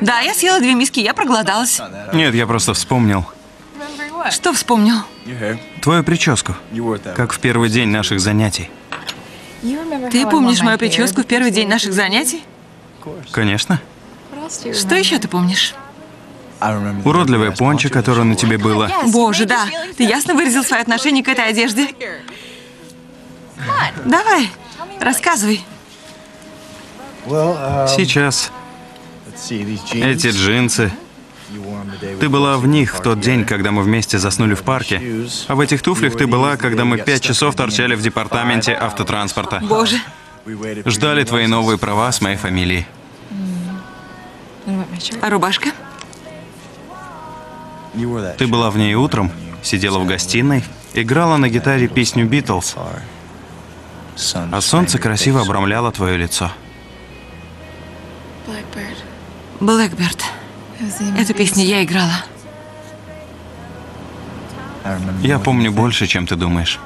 Да, я съела две миски, я проголодалась. Нет, я просто вспомнил. Что вспомнил? Твою прическу. Как в первый день наших занятий. Ты помнишь мою прическу в первый день наших занятий? Конечно. Что еще ты помнишь? Уродливое пончо, которое на тебе было. Боже, да. Ты ясно выразил свое отношение к этой одежде? Давай, рассказывай. Сейчас эти джинсы. Ты была в них в тот день, когда мы вместе заснули в парке. А в этих туфлях ты была, когда мы пять часов торчали в департаменте автотранспорта. Боже. Ждали твои новые права с моей фамилией. А рубашка? Ты была в ней утром, сидела в гостиной, играла на гитаре песню «Битлз», а солнце красиво обрамляло твое лицо. Блэкберт. Эту песню я играла. Я помню больше, чем ты думаешь.